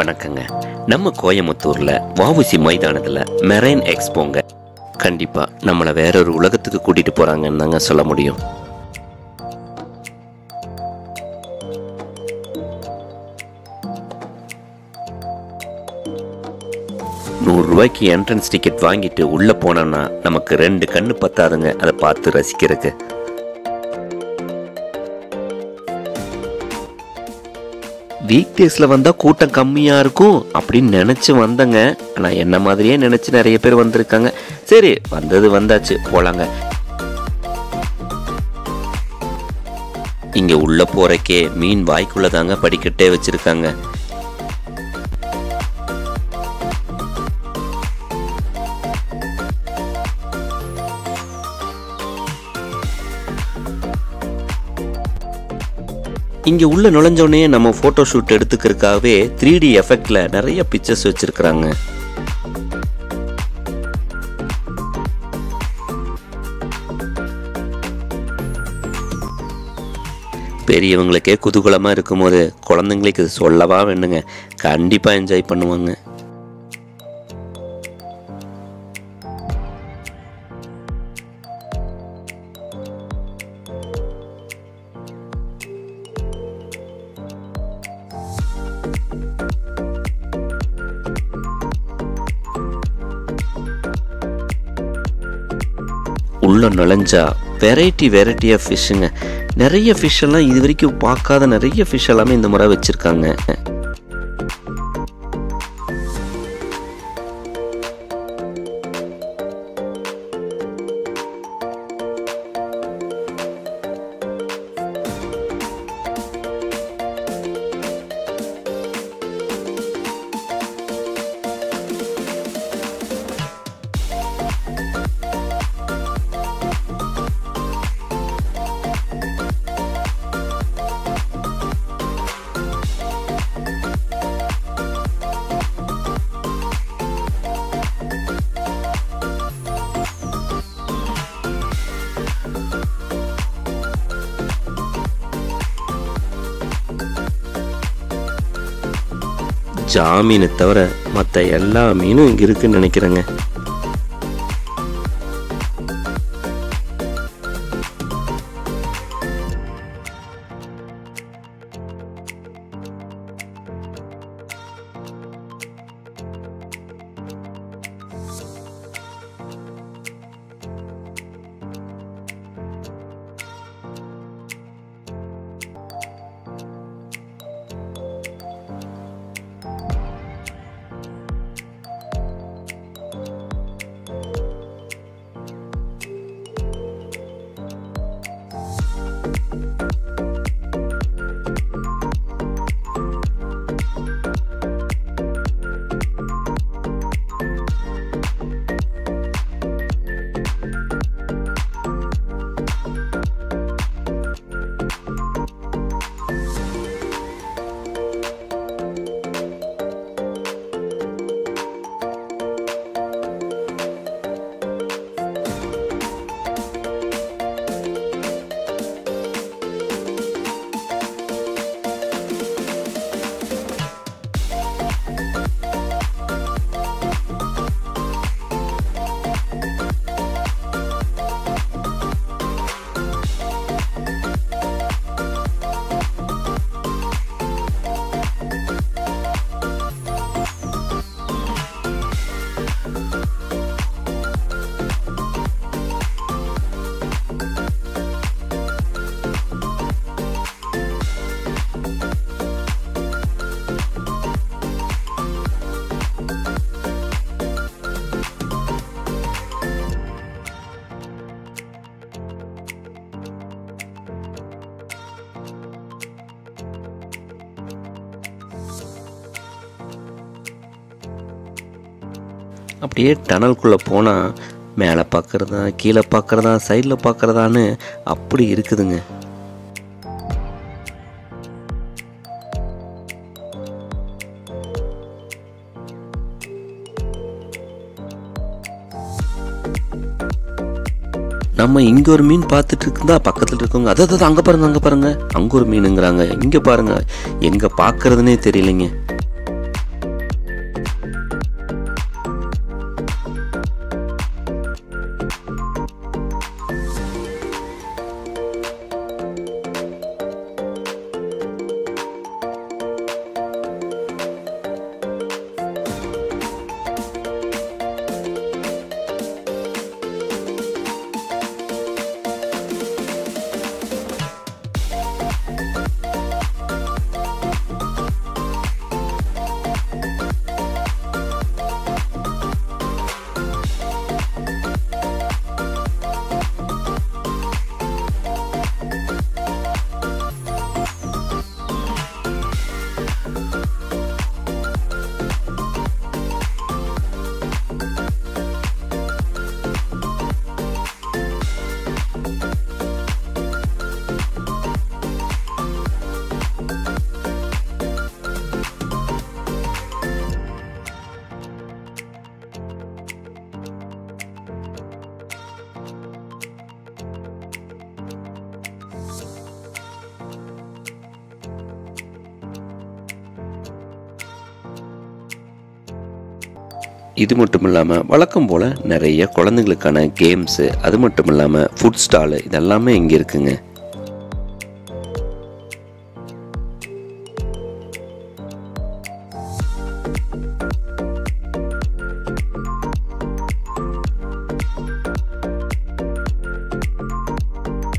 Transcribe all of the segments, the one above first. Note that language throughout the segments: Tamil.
வணக்கங்க. நம்ம கோயமுத்தூர்ல வாவுசி மைதானத்துல மெரைன் எக்ஸ்போங்க. கண்டிப்பா நம்மளை வேற ஒரு உலகத்துக்கு கூட்டிட்டு போறாங்கன்னு தாங்க சொல்ல முடியும். நூறு ரூபாய்க்கு என்ட்ரன்ஸ் டிக்கெட் வாங்கிட்டு உள்ள போனோம்னா நமக்கு ரெண்டு கண்ணு பத்தாதுங்க. அதை பார்த்து ரசிக்கிறதுக்கு. வீக் டேஸில் வந்தால் கூட்டம் கம்மியாக இருக்கும் அப்படின்னு நினச்சி வந்தேங்க. ஆனால் என்ன மாதிரியே நினச்சி நிறைய பேர் வந்திருக்காங்க. சரி வந்தது வந்தாச்சு. போலாங்க. இங்கே உள்ளே போகிறக்கே மீன் வாய்க்குள்ளே தாங்க படிக்கட்டே வச்சுருக்காங்க. இங்கே உள்ள நுழைஞ்சோடனே நம்ம ஃபோட்டோ ஷூட் எடுத்துக்கிறதுக்காகவே த்ரீ டி எஃபெக்டில் நிறைய பிக்சர்ஸ் வச்சுருக்குறாங்க. பெரியவங்களுக்கே குதூகலமாக இருக்கும்போது குழந்தைங்களுக்கு இது சொல்லவா வேணுங்க கண்டிப்பாக என்ஜாய் பண்ணுவாங்க. உள்ளே நுழைஞ்சா வெரைட்டி வெரைட்டியாக ஃபிஷ்ஷுங்க நிறைய ஃபிஷ் எல்லாம் இது வரைக்கும் பார்க்காத நிறைய ஃபிஷ் எல்லாமே இந்த முறை வச்சுருக்காங்க. ஜாமீனை தவிர மற்ற எல்லா மீனும் இங்கே இருக்குன்னு நினைக்கிறேங்க. அப்படியே டனல்குள்ளே போனால் மேலே பார்க்குறதா கீழே பார்க்குறதா சைடில் பார்க்குறதான்னு அப்படி இருக்குதுங்க. நம்ம இங்கே ஒரு மீன் பார்த்துட்டு இருந்தா பக்கத்தில் இருக்கவங்க அதாவது அங்கே பாருங்க அங்கே பாருங்க. அங்கே ஒரு மீனுங்கிறாங்க. இங்கே பாருங்க எங்கே பாக்குறதுனே தெரியலைங்க. இது மட்டும் இல்லாமல் வழக்கம் போல் நிறைய குழந்தைங்களுக்கான கேம்ஸு அது மட்டும் இல்லாமல் ஃபுட் ஸ்டாலு இதெல்லாமே இங்கே இருக்குங்க.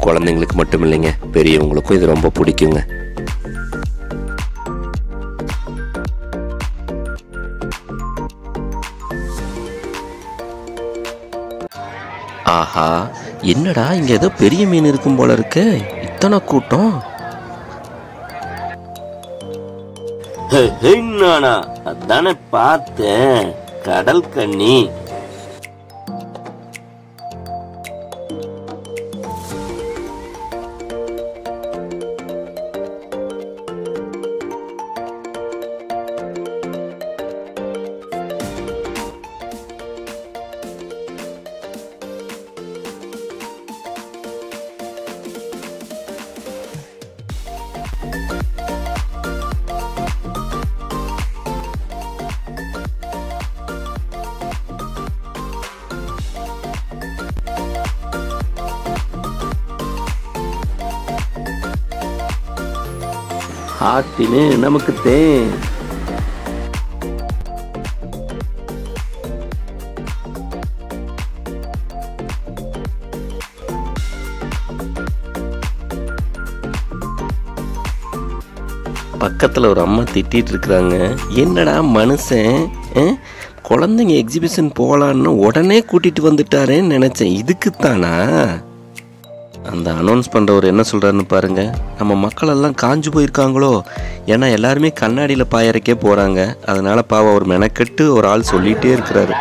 குழந்தைங்களுக்கு மட்டும் இல்லைங்க பெரியவங்களுக்கும் இது ரொம்ப பிடிக்குங்க. ஆஹா என்னடா இங்க ஏதோ பெரிய மீன் இருக்கும் போல இருக்கு. இத்தனை கூட்டம். நானா? அதானே பார்த்தேன். கடல் கண்ணி. ஆத்தினு நமக்கு தேன் பக்கத்தில் ஒரு அம்மா திட்டிகிட்டு இருக்கிறாங்க என்னடா மனுஷன்? ஆ? குழந்தைங்க எக்ஸிபிஷன் போகலான்னு உடனே கூட்டிகிட்டு வந்துட்டாரேன்னு நினச்சேன். இதுக்குத்தானா? அந்த அனௌன்ஸ் பண்ணுறவர் என்ன சொல்கிறாருன்னு பாருங்கள் நம்ம மக்களெல்லாம் காஞ்சு போயிருக்காங்களோ? ஏன்னா எல்லாருமே கண்ணாடியில் பாயறக்கே போகிறாங்க அதனால் பாவம் அவர் மெனக்கெட்டு ஒரு ஆள் சொல்லிகிட்டே இருக்கிறாரு.